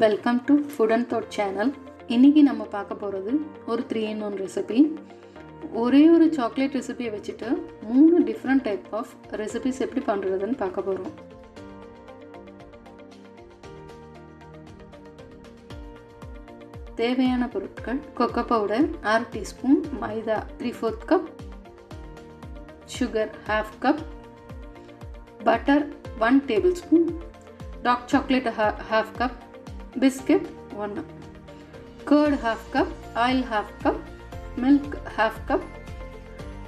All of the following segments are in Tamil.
Welcome to food and thought channel இன்றைக்கி நம்ம பார்க்க போகிறது ஒரு த்ரீ இன் ஒன் ரெசிபி ஒரே ஒரு சாக்லேட் ரெசிபியை வச்சுட்டு மூணு டிஃப்ரெண்ட் டைப் ஆஃப் ரெசிபிஸ் எப்படி பண்ணுறதுன்னு பார்க்க போகிறோம் தேவையான பொருட்கள் கொக்கோ பவுடர் அரை teaspoon maida three fourth cup sugar half cup butter one tablespoon dark chocolate half cup biscuit ஒன்று curd half cup. Oil half cup. Milk half cup.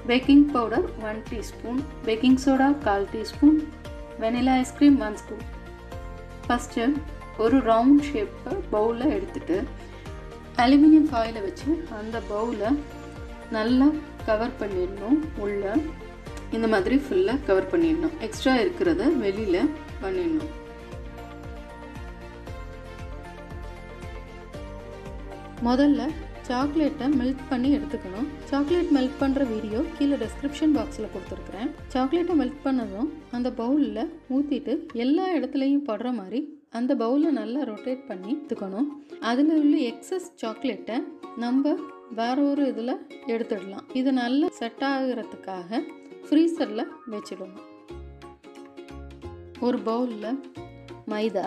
Baking powder 1 teaspoon. Baking soda கால் teaspoon vanilla ice cream one spoon first ஒரு ரவுண்ட் ஷேப்பை பவுலில் எடுத்துட்டு அலுமினியம் ஃபாயிலை வச்சு அந்த பவுலை நல்லா கவர் பண்ணிடணும் உள்ள. இந்த மாதிரி ஃபுல்லாக கவர் பண்ணிடணும். எக்ஸ்ட்ரா இருக்கிறத வெளியில் பண்ணிடணும். முதல்ல சாக்லேட்டை மெல்ட் பண்ணி எடுத்துக்கணும். சாக்லேட் மெல்ட் பண்ணுற வீடியோ கீழே டெஸ்கிரிப்ஷன் பாக்ஸில் கொடுத்துருக்குறேன். சாக்லேட்டை மெல்ட் பண்ணதும் அந்த பவுலில் ஊற்றிட்டு எல்லா இடத்துலையும் படுற மாதிரி அந்த பவுலை நல்லா ரொட்டேட் பண்ணி எடுத்துக்கணும். அதில் உள்ள எக்ஸஸ் சாக்லேட்டை நம்ம வேற ஒரு இதில் எடுத்துடலாம். இது நல்லா செட் ஆகிறதுக்காக ஃப்ரீசரில் வச்சிடணும். ஒரு பவுலில் maida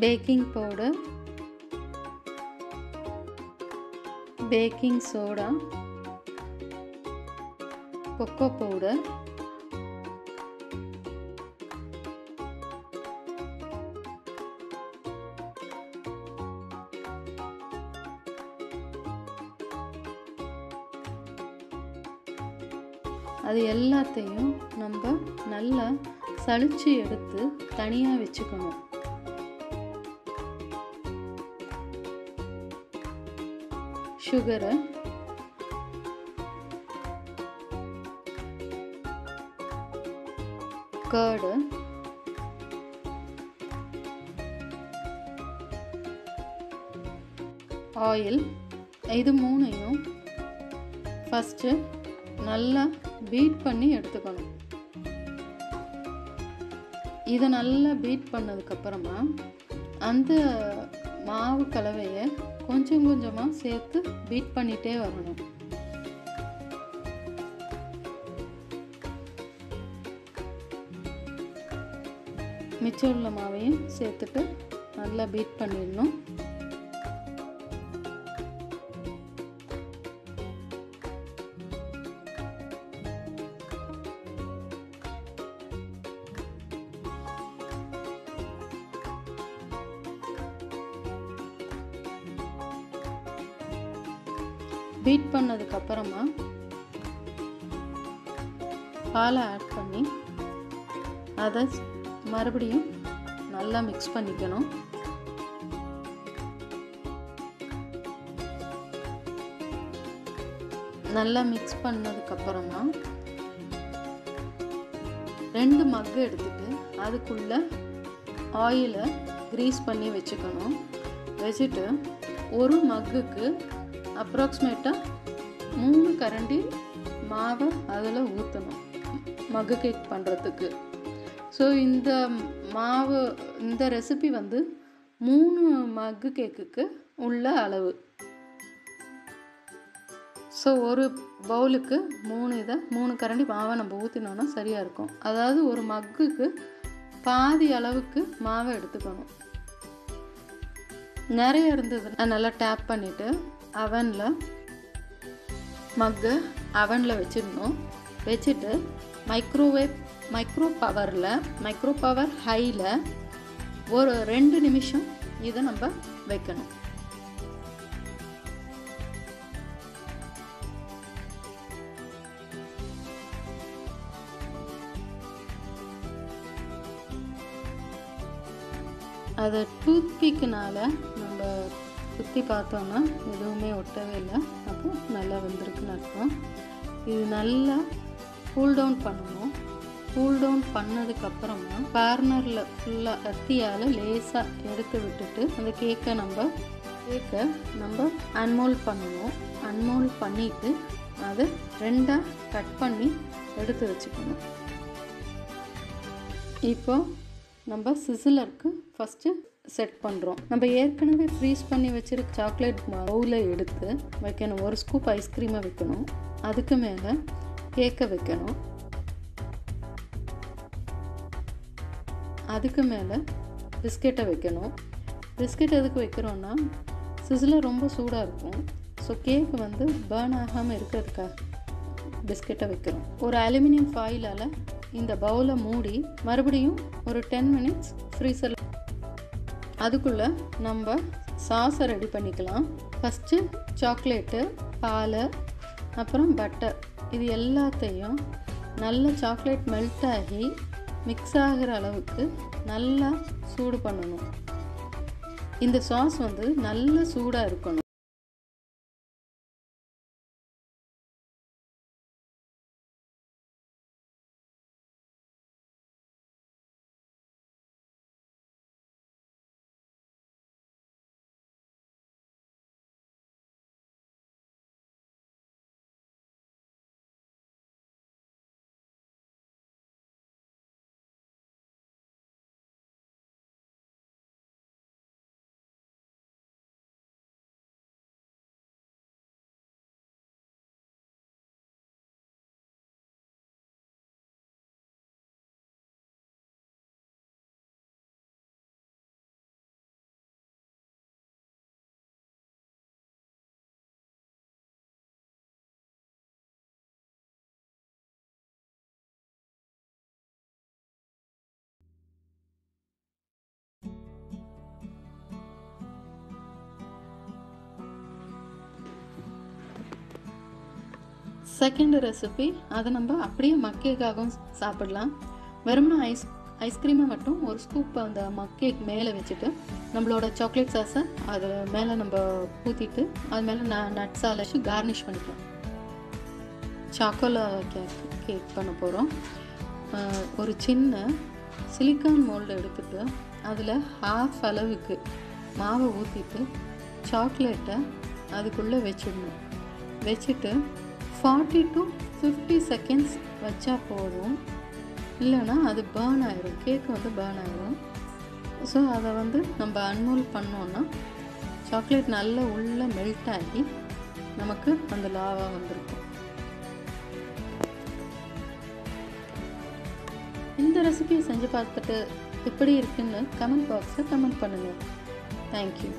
baking powder baking soda cocoa powder அது எல்லாத்தையும் நம்ம நல்லா சளிச்சு எடுத்து தனியாக வச்சுக்கணும். சுகரை கர்டு ஆயில் இது மூணையும் ஃபஸ்ட்டு நல்லா பீட் பண்ணி எடுத்துக்கணும். இதை நல்லா பீட் பண்ணதுக்கப்புறமா அந்த மாவு கலவையை கொஞ்சம் கொஞ்சமாக சேர்த்து பீட் பண்ணிகிட்டே வரணும். மிச்சம் உள்ள மாவையும் சேர்த்துட்டு நல்லா பீட் பண்ணிடணும். பீட் பண்ணதுக்கப்புறமா பாலை ஆட் பண்ணி அதை மறுபடியும் நல்லா மிக்ஸ் பண்ணிக்கணும். நல்லா மிக்ஸ் பண்ணதுக்கப்புறமா ரெண்டு மக்கு எடுத்துட்டு அதுக்குள்ள ஆயிலை க்ரீஸ் பண்ணி வச்சுக்கணும். வச்சுட்டு ஒரு மக்குக்கு அப்ராக்சிமேட்டாக மூணு கரண்டி மாவை அதில் ஊற்றணும் மக்கு கேக் பண்ணுறதுக்கு ஸோ இந்த மாவு இந்த ரெசிபி வந்து மூணு மக்கு கேக்குக்கு உள்ள அளவு. ஸோ ஒரு பவுலுக்கு மூணு இதை மூணு கரண்டி மாவை நம்ம ஊற்றினோன்னா சரியாக இருக்கும். அதாவது ஒரு மக்குக்கு பாதி அளவுக்கு மாவை எடுத்துக்கணும். நிறைய இருந்தது நல்லா டேப் பண்ணிவிட்டு அவனில் மக்கு அவனில் வச்சிடணும் வச்சுட்டு மைக்ரோவேவ் மைக்ரோ பவரில் மைக்ரோ பவர் ஹையில் ஒரு ரெண்டு நிமிஷம் இதை நம்ம வைக்கணும். அதை டூத் நம்ம குத்தி பார்த்தோன்னா எதுவுமே ஒட்டவே இல்லை. அப்போ நல்லா வந்திருக்குன்னு அர்த்தம் இது நல்லா கூல் டவுன் பண்ணணும். கூல் டவுன் பண்ணதுக்கப்புறமா கார்னரில் ஃபுல்லாக கத்தியால் லேசாக எடுத்து விட்டுட்டு அந்த கேக்கை நம்ம கேக்கை நம்ம அன்மோல் பண்ணணும். அன்மோல் பண்ணிவிட்டு அதை ரெண்டாக கட் பண்ணி எடுத்து வச்சுக்கணும். இப்போ நம்ம சிசிலருக்கு ஃபஸ்ட்டு செட் பண்ணுறோம் நம்ம ஏற்கனவே ஃப்ரீஸ் பண்ணி வச்சிருக்க சாக்லேட் பவுலை எடுத்து வைக்கணும். ஒரு ஸ்கூப் ஐஸ்கிரீமை வைக்கணும். அதுக்கு மேலே கேக்கை வைக்கணும். அதுக்கு மேலே பிஸ்கெட்டை வைக்கணும். பிஸ்கெட் எதுக்கு வைக்கிறோன்னா சிசில் ரொம்ப சூடாக இருக்கும். ஸோ கேக் வந்து பேர்ன் ஆகாமல் இருக்கிறதுக்காக பிஸ்கெட்டை வைக்கிறோம். ஒரு அலுமினியம் ஃபாயிலால் இந்த பவுலை மூடி மறுபடியும் ஒரு டென் மினிட்ஸ் ஃப்ரீசரில் அதுக்குள்ளே நம்ம சாஸை ரெடி பண்ணிக்கலாம். ஃபஸ்ட்டு சாக்லேட்டு பால் அப்புறம் பட்டர் இது எல்லாத்தையும் நல்ல சாக்லேட் மெல்ட் ஆகி மிக்ஸ் ஆகிற அளவுக்கு நல்லா சூடு பண்ணணும். இந்த சாஸ் வந்து நல்ல சூடாக இருக்கணும். செகண்ட் ரெசிபி அதை நம்ம அப்படியே மக்கேக்காகவும் சாப்பிடலாம். வெறும்னா ஐஸ் ஐஸ்கிரீமை மட்டும் ஒரு ஸ்கூப் அந்த மக்கேக் மேலே வச்சுட்டு நம்மளோட சாக்லேட் சாஸை அது மேலே நம்ம ஊற்றிட்டு அது மேலே ந நட்ஸால் வச்சு கார்னிஷ் பண்ணிக்கலாம். சாக்கோலா கேக் கேக் பண்ண போகிறோம் ஒரு சின்ன சிலிக்கான் மோல்டு எடுத்துட்டு அதில் ஹாஃப் அளவுக்கு மாவை ஊற்றிட்டு சாக்லேட்டை அதுக்குள்ளே வச்சிடணும். வச்சுட்டு ஃபார்ட்டி டு ஃபிஃப்டி செகண்ட்ஸ் வச்சா போதும். இல்லைன்னா அது பேர்ன் ஆகிரும் கேக் வந்து பேர்ன் ஆகிரும் ஸோ அதை வந்து நம்ம அன்மோல் பண்ணோன்னா சாக்லேட் நல்லா உள்ளே மெல்ட் ஆகி நமக்கு அந்த லாவா வந்திருக்கும். இந்த ரெசிபியை செஞ்சு பார்த்துட்டு எப்படி இருக்குன்னு கமெண்ட் பாக்ஸில் கமெண்ட் பண்ணுங்கள் தேங்க்யூ